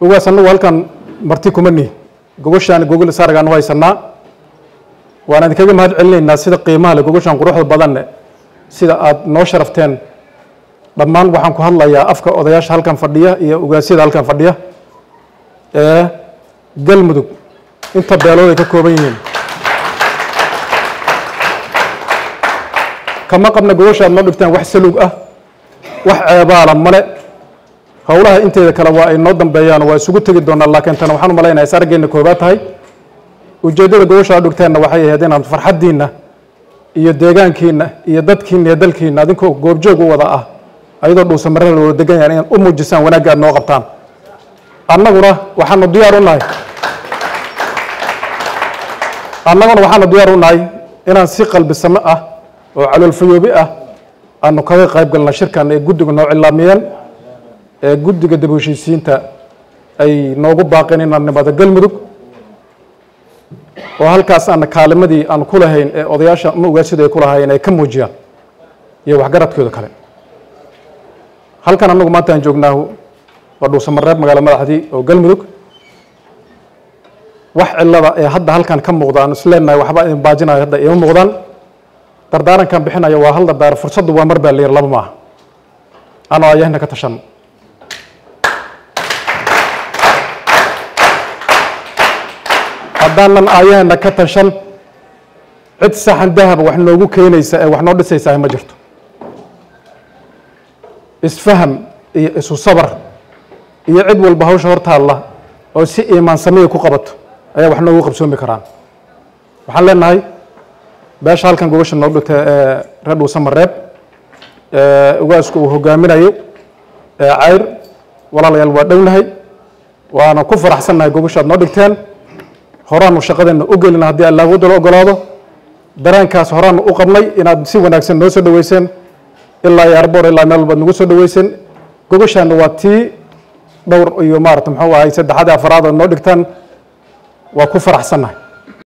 ugaas annagu halkan marti kuma nihi gogoshaan gogol saargaan u haysanaa waan idinkaga mahad celinaynaa sida qiimaha le gogoshaan quruxda badanne sida aad noo sharafteen. Dhammaan waxaan ku hadlayaa afka odayaasha halkan fadhiya iyo ugaasyada halkan fadhiya ee galmudug inta beelood ay ka kooban yihiin. Kama qabna gogosha aad noo dhigtaan wax saluug ah wax ceebaala male howlaha inteeda kale waa ay noo dambeeyaan waa isugu tegi doonaa laakiin tan waxaan u malaynayaa is araggeena koobaad tahay. Ujeeddada gogosha aad dhigteenna waxay ahayd inaan farxaddiinna iyo deegaankiinna iyo dadkiinna iyo dalkiinna adinkoo goobjoog u wada ah ayadoo dhuusa marada la wada degan yahan inaad u muujisaan wanaagga aad noo qabtaan. Annaguna waxaanu diyaar u nahay. Annaguna waxaanu diyaar u nahay inaan si qalbisamo ah oo caloolfayoobi ah aanu kaga qayb galna shirkan ee guddiga noo cilaamiyeen ee guddiga dib heshiisiinta ay noogu baaqeen inaan nimaado galmudug oo halkaas aana kaalimadii aan ku lahayn ee odayaasha ama ugaasida ay ku lahaayeen ay ka muujiyaan iyo waxgaradkooda kale. Halkan annagu maanta aan joognaa waa dhuusamareeb magaalo madaxdii oo galmudug wax cilada ee hadda halkan ka muuqda aan isleenahay waxba idin baajinayo hadda ima muuqdaan. Dardaarankan bixinaya waa hal dardaara fursaddu waa mar baa la yiri laba maaha. Anoo ayahna ka tashan haddaanan aayahana ka tashan cid saxan dahaba wax noogu keenaysa ee wax noo dhisaysaa ma jirto. Isfaham iyo isu sabar iyo cid walba hawsha hortaalla oo si iimaan samiya ku qabato ayaa wax noogu qabsoomi karaan. Waxaan leenahay beesha halkan gogosha noo dhigta ee reer dhuusamareeb ugaasku uu hogaaminayo ee cayr walaalayaal waa dhownahay waana ku faraxsannahay gogoshaad noo dhigteen horaanu shaqadeenna u gelina haddii allah wadalo ogolaado dareenkaas horaanu u qabnay inaad si wanaagsan noo soo dhaweyseen ilaa iyo arboor ilaa meel walbaad nagu soo dhaweyseen. Gogoshaana waa tii dhowr iyo maarata muxuu ahay saddexadii afaraad noo dhigtaan waa ku faraxsannahay